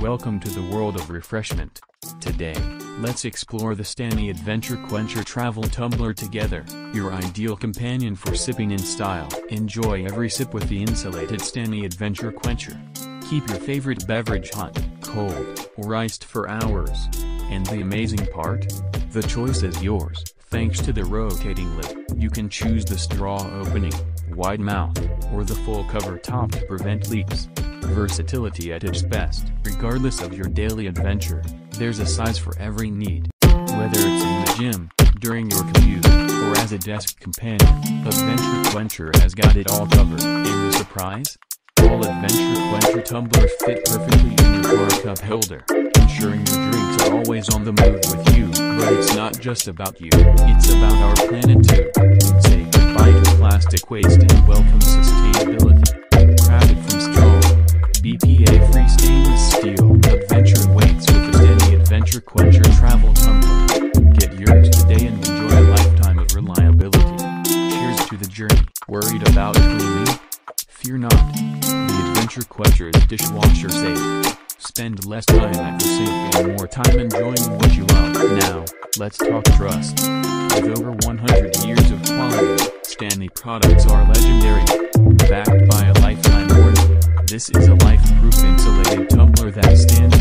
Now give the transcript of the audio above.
Welcome to the world of refreshment. Today, let's explore the Stanley Adventure Quencher Travel Tumbler together, your ideal companion for sipping in style. Enjoy every sip with the insulated Stanley Adventure Quencher. Keep your favorite beverage hot, cold, or iced for hours. And the amazing part? The choice is yours. Thanks to the rotating lid, you can choose the straw opening, wide mouth, or the full cover top to prevent leaks. Versatility at its best. Regardless of your daily adventure, there's a size for every need. Whether it's in the gym, during your commute, or as a desk companion, Adventure Quencher has got it all covered. And the surprise? All Adventure Quencher tumblers fit perfectly in your car cup holder, ensuring your drinks are always on the move with you. But it's not just about you, it's about our planet too. Say goodbye to plastic waste Quencher Travel Tumbler. Get yours today and enjoy a lifetime of reliability. Cheers to the journey. Worried about cleaning? Fear not. The Adventure Quencher is dishwasher safe. Spend less time at the sink and more time enjoying what you love. Now, let's talk trust. With over 100 years of quality, Stanley products are legendary. Backed by a lifetime warranty, this is a life-proof insulated tumbler that stands